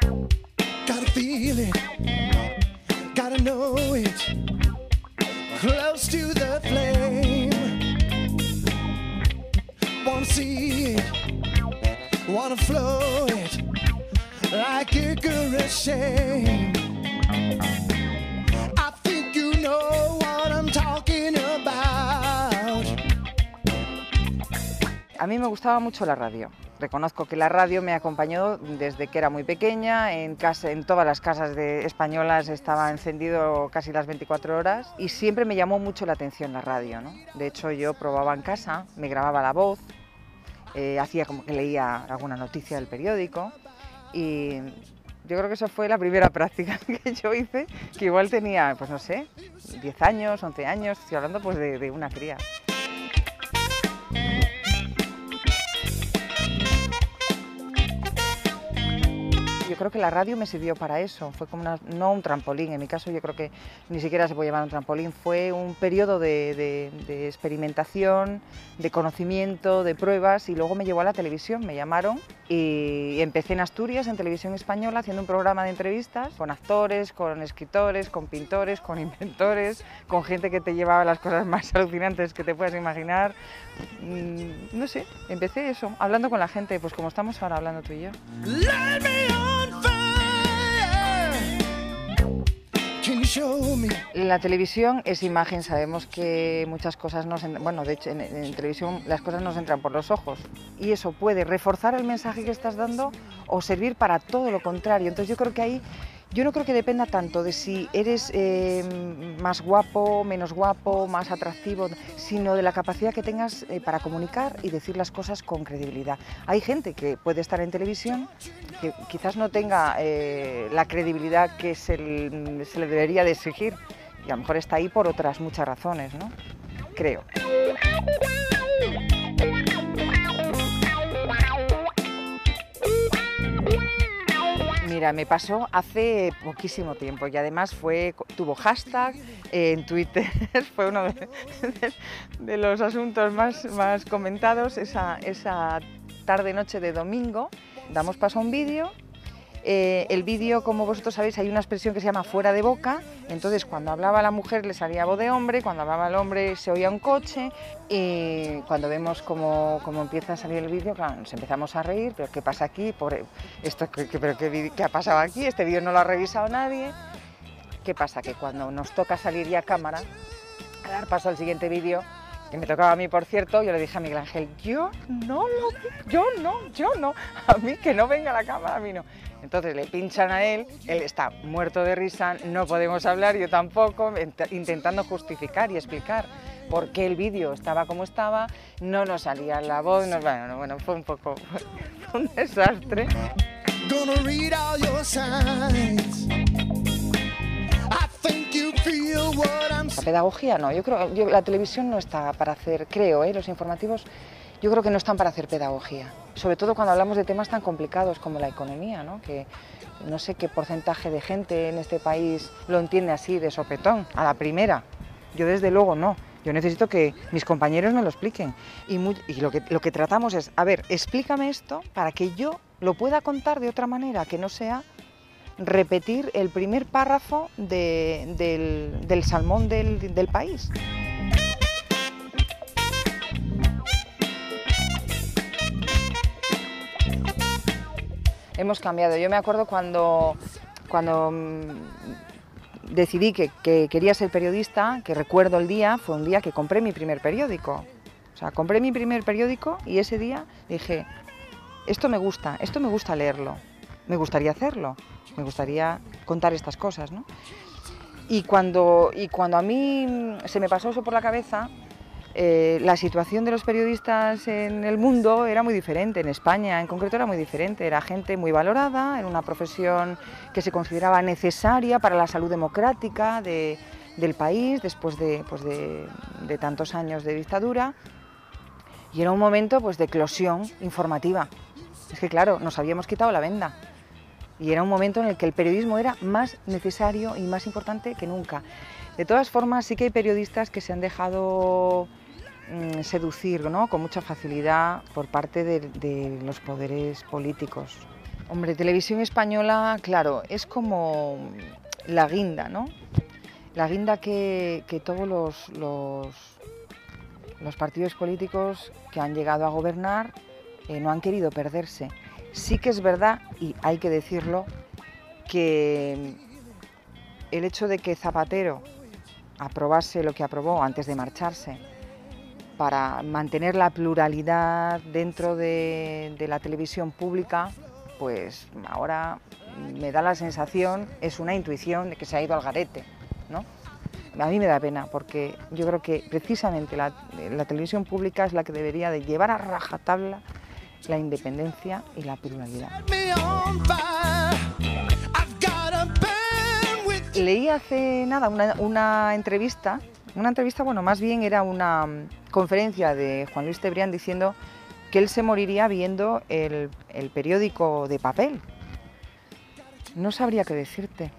Gotta feel it, gotta know it. Close to the flame. Wanna see it, wanna flow it like a good shame. I think you know what I'm talking about. A mí me gustaba mucho la radio. Reconozco que la radio me acompañó desde que era muy pequeña, en, casa, en todas las casas de españolas estaba encendido casi las 24 horas y siempre me llamó mucho la atención la radio. De hecho yo probaba en casa, me grababa la voz, eh, hacía como que leía alguna noticia del periódico y yo creo que eso fue la primera práctica que yo hice, que igual tenía, pues no sé, 10 años, 11 años, estoy hablando pues de una cría. Creo que la radio me sirvió para eso, fue como una, no un trampolín, en mi caso yo creo que ni siquiera se puede llamar un trampolín, fue un periodo de, de- de experimentación, de conocimiento, de pruebas y luego me llevó a la televisión, me llamaron y empecé en Asturias, en televisión española, haciendo un programa de entrevistas con actores, con escritores, con pintores, con inventores, con gente que te llevaba las cosas más alucinantes que te puedas imaginar. Mm, No sé, empecé eso, hablando con la gente, pues como estamos ahora hablando tú y yo. La televisión es imagen, sabemos que muchas cosas nos... en- Bueno, de hecho, en, en televisión las cosas nos entran por los ojos y eso puede reforzar el mensaje que estás dando o servir para todo lo contrario. Entonces yo creo que ahí... Yo no creo que dependa tanto de si eres eh, más guapo, menos guapo, más atractivo, sino de la capacidad que tengas eh, para comunicar y decir las cosas con credibilidad. Hay gente que puede estar en televisión que quizás no tenga eh, la credibilidad que se, l- se le debería de exigir y a lo mejor está ahí por otras muchas razones, ¿no? Creo. Me pasó hace poquísimo tiempo y además fue, tuvo hashtag eh, en Twitter, fue uno de los asuntos más, más comentados esa, esa tarde-noche de domingo. Damos paso a un vídeo. Eh, el vídeo, como vosotros sabéis, hay una expresión que se llama fuera de boca. Entonces, cuando hablaba la mujer le salía voz de hombre, cuando hablaba el hombre se oía un coche. Y cuando vemos cómo, cómo empieza a salir el vídeo, claro, nos empezamos a reír. ¿Pero qué pasa aquí? Pobre- esto, ¿qué, qué- pero qué, qué ha pasado aquí? Este vídeo no lo ha revisado nadie. ¿Qué pasa? Que cuando nos toca salir ya a cámara, a dar paso al siguiente vídeo, que me tocaba a mí, por cierto, yo le dije a Miguel Ángel, yo no lo yo no, yo no, a mí que no venga la cámara, a mí no. Entonces le pinchan a él, él está muerto de risa, no podemos hablar, yo tampoco, int- intentando justificar y explicar por qué el vídeo estaba como estaba, no nos salía la voz, no- bueno, no, bueno, fue un poco, un desastre. La pedagogía no, yo creo yo, la televisión no está para hacer, creo, ¿eh? los informativos yo creo que no están para hacer pedagogía, sobre todo cuando hablamos de temas tan complicados como la economía, ¿no? que no sé qué porcentaje de gente en este país lo entiende así de sopetón, a la primera. Yo desde luego no. Yo necesito que mis compañeros me lo expliquen. Y, mu- y lo, que, lo que tratamos es, a ver, explícame esto para que yo lo pueda contar de otra manera, que no sea repetir el primer párrafo de- del, del salmón del, del país. Hemos cambiado. Yo me acuerdo cuando, cuando mm, decidí que, que quería ser periodista, que recuerdo el día, fue un día que compré mi primer periódico. O sea, compré mi primer periódico y ese día dije, esto me gusta, esto me gusta leerlo, me gustaría hacerlo, me gustaría contar estas cosas, ¿no? Y cuando, y cuando a mí se me pasó eso por la cabeza, eh, la situación de los periodistas en el mundo era muy diferente, en España en concreto era muy diferente, era gente muy valorada, era una profesión que se consideraba necesaria para la salud democrática de- del país después de, pues de tantos años de dictadura y era un momento pues, de eclosión informativa. Es que claro, nos habíamos quitado la venda y era un momento en el que el periodismo era más necesario y más importante que nunca. De todas formas, sí que hay periodistas que se han dejado mm, seducir ¿no? con mucha facilidad por parte de, los poderes políticos. Hombre, televisión española, claro, es como la guinda, ¿no? La guinda que, todos los, los, partidos políticos que han llegado a gobernar eh, no han querido perderse. Sí que es verdad, y hay que decirlo, que el hecho de que Zapatero aprobase lo que aprobó antes de marcharse, para mantener la pluralidad dentro de, la televisión pública, pues ahora me da la sensación, es una intuición de que se ha ido al garete. ¿no? A mí me da pena porque yo creo que precisamente la, televisión pública es la que debería de llevar a rajatabla la independencia y la pluralidad. Leí hace nada una entrevista una entrevista, bueno, más bien era una mm, conferencia de Juan Luis Tebrián diciendo que él se moriría viendo el, periódico de papel. No sabría qué decirte.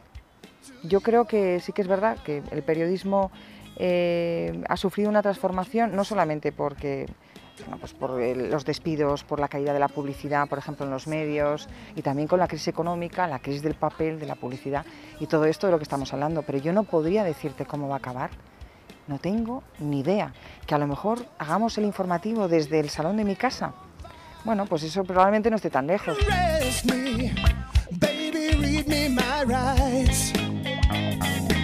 Yo creo que sí que es verdad que el periodismo eh, ha sufrido una transformación, no solamente porque pues por los despidos, por la caída de la publicidad, por ejemplo, en los medios, y también con la crisis económica, la crisis del papel, de la publicidad, y todo esto de lo que estamos hablando. Pero yo no podría decirte cómo va a acabar. No tengo ni idea. Que a lo mejor hagamos el informativo desde el salón de mi casa. Bueno, pues eso probablemente no esté tan lejos.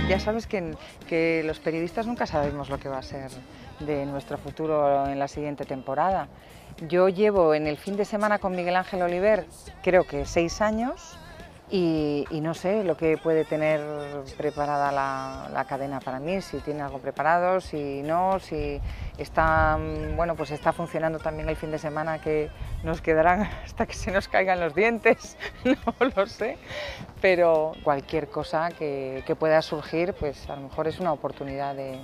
Ya sabes que, los periodistas nunca sabemos lo que va a ser de nuestro futuro en la siguiente temporada. Yo llevo en el fin de semana con Miguel Ángel Oliver creo que seis años y, no sé lo que puede tener preparada la, cadena para mí, si tiene algo preparado, si no, si está, bueno, pues está funcionando también el fin de semana que nos quedarán hasta que se nos caigan los dientes, no lo sé, pero cualquier cosa que, pueda surgir, pues a lo mejor es una oportunidad de,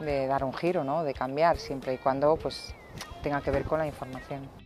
de dar un giro, ¿no? de cambiar, siempre y cuando pues, tenga que ver con la información.